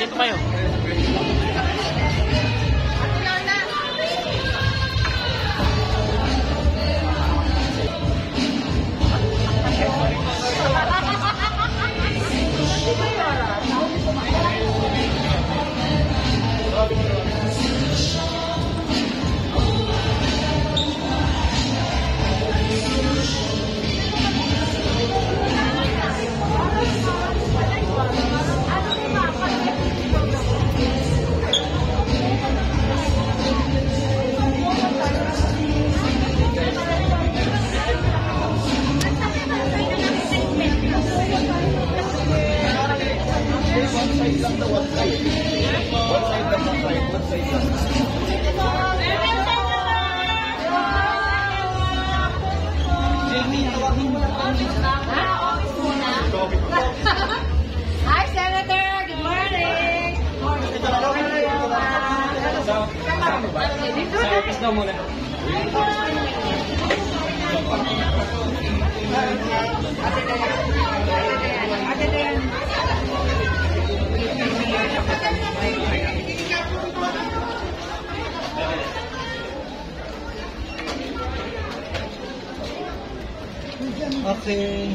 dito kayo. Sa office daw muna. Okay.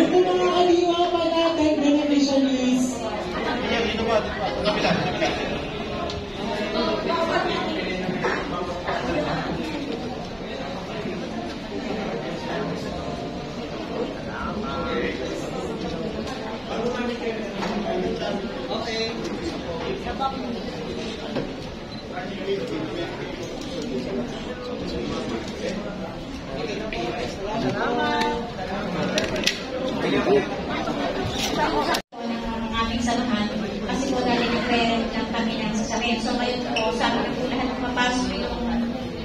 Ito mga kaliwa pa natin, beneficiaries. Ng aming samahan kasi po nag-parent lang kami ng sasakyan. So ngayon po, sabi po lahat mapasok yung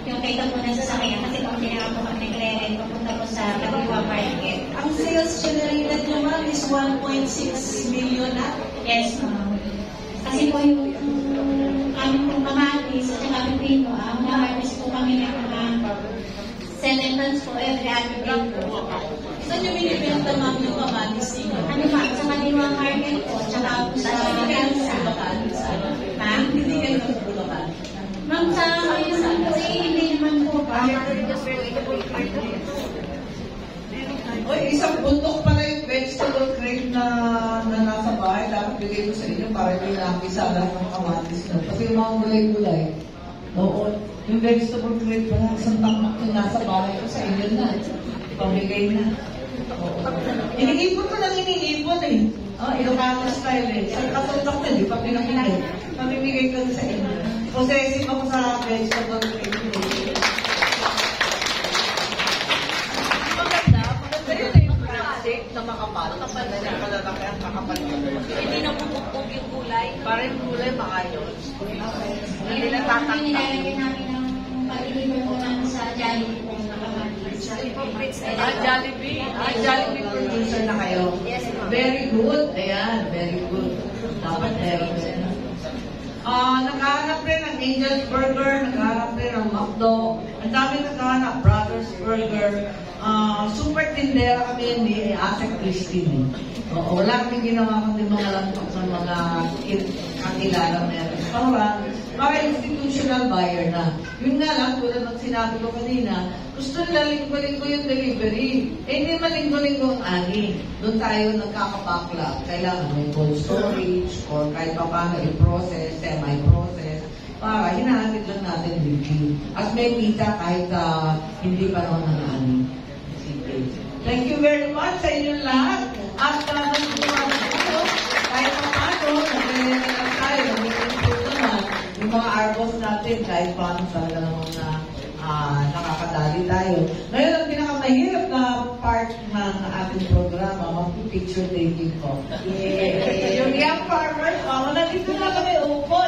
yung kaitan po ng sasakyan kasi po tinaka po kami nag-parent papunta po sa Kadiwa Market. Ang sales generated naman is 1.6 million na. Yes, ma'am. Kasi po yung aming pong kamatis at saka pipino, ang na-harvest po kami ng mga 7 tons po every day po. Saan yung binibenta ma'am yung kamatis ninyo? Ano ma'am, sa Kadiwa Market po, tsaka po sa Gansa. Ma'am? Hindi kayo nagbulakan. Ma'am, sa ngayon po, eh, hindi naman po ba? Oy, isang bundok pala yung vegetable crate na, na nasa bahay. Dapat bigay ko sa inyo para hindi nakisa lahat ng kamatis na. Kasi yung mga gulay-gulay. Oo. Yung vegetable crate pala, isang tamak yung nasa bahay ko sa inyo na. Pamigay na. Oo. Iniipon ko lang iniipon eh. Oh, Ilocano style eh. Sa kasundak na, di pa pinamigay. Pamimigay ko sa inyo. Possessive ako sa vegetable eh. Yung plastic na makapal. Makapal na siya. Malalaki ang kakapal Hindi na pupukpok yung gulay. Para yung gulay maayos. Hindi na Kami tataktak. nilalagay namin ng pag-deliver po namin sa Jollibee po ng kamatis. Ah, Jollibee. Ah, Jollibee producer na kayo. Yes, ma'am. Very good. Ayan, very good. Dapat meron din. Ah, naghahanap rin ng Angel's Burger, naghahanap rin ng McDo, Ang dami naghahanap, Brothers Burger. Ah, super tindera kami ni Ate Christine. Oo, wala kami ginawa kundi mga lantok ng mga kakilala na restaurant. Mga institutional buyer na. Yun nga lang, tulad ng sinabi ko kanina, gusto nila linggo-linggo yung delivery. Eh, hindi man linggo-linggo ang ani. Doon tayo nagkakabacklog. Kailangan may cold storage or kahit pa paano i-process, semi-process para hinahatid lang natin weekly. At may kita kahit ah, hindi pa naman ng ani. Thank you very much sa inyong lahat. At uh, kahit pa paano, natin kahit paano talaga naman na ah, nakakadali tayo. Ngayon, ang pinakamahirap na part ng ating programa, mag-picture taking ko. Yeah. yung young farmers, oh, nandito na kami, upo,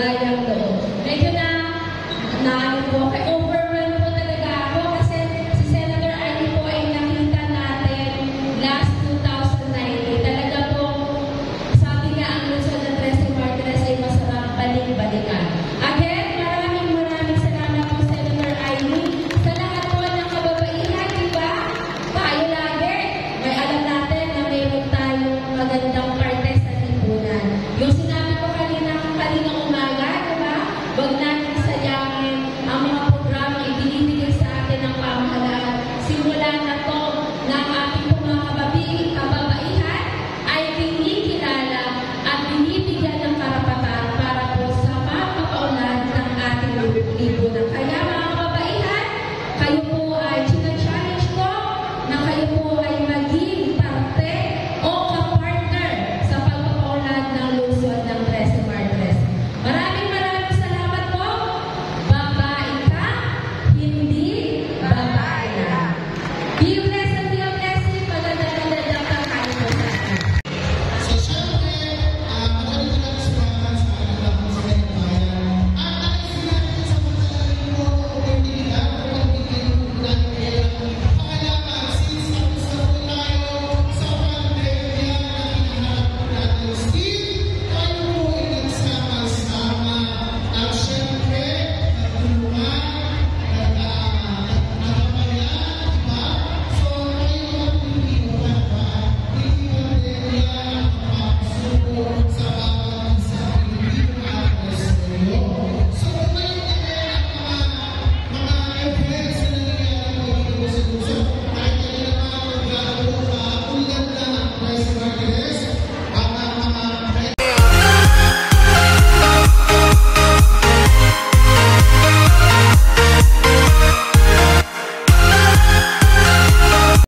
I don't know.